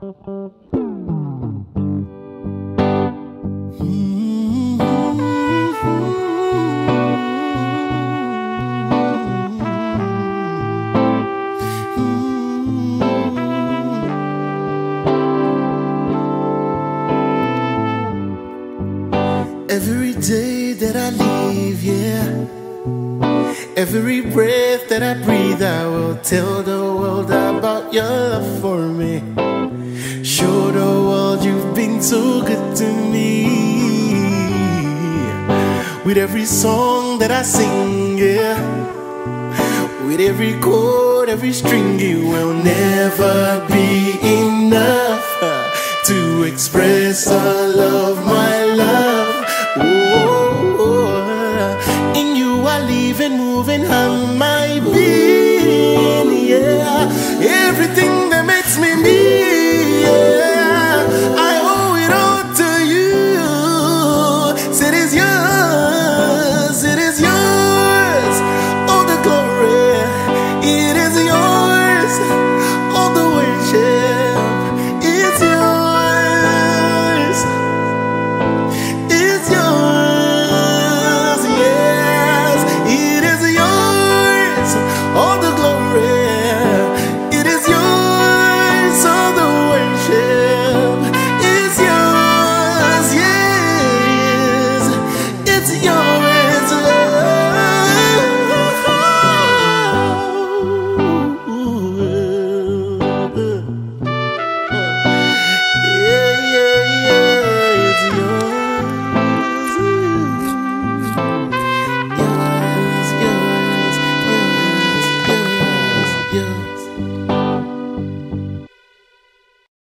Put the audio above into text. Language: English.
Every day that I live, yeah. Every breath that I breathe, I will tell the world about your love for me. Show the world you've been so good to me. With every song that I sing, yeah. With every chord, every string, it will never be enough uh, to express all of my love. Oh. In you, I live and move and have my being.